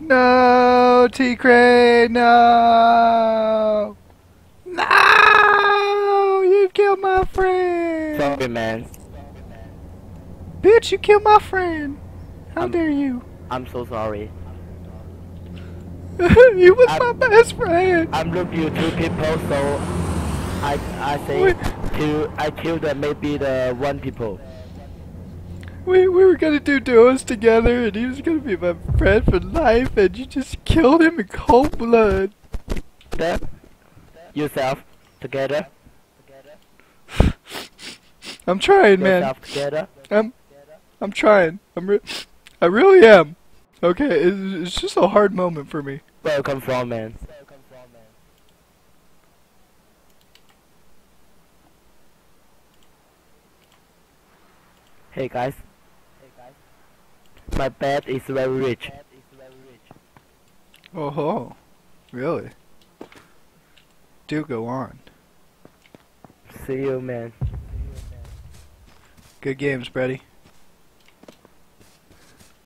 No, TeeCree, no! No! You killed my friend! Sorry, man. Bitch, you killed my friend! How I'm- dare you? I'm so sorry. you was my I'm- best friend! I'm looking you two people, so I I say Wait. to I killed the maybe the one people. We, we were gonna do duos together and he was gonna be my friend for life and you just killed him in cold blood. That yourself together, together I'm trying, man. yourself together. I'm, I'm trying. I'm re- I really am. Okay, it's, it's just a hard moment for me. Where you come from, man? Hey guys. My bed is very rich. Oh ho, really? Do go on. See you, man. Good games, Brady.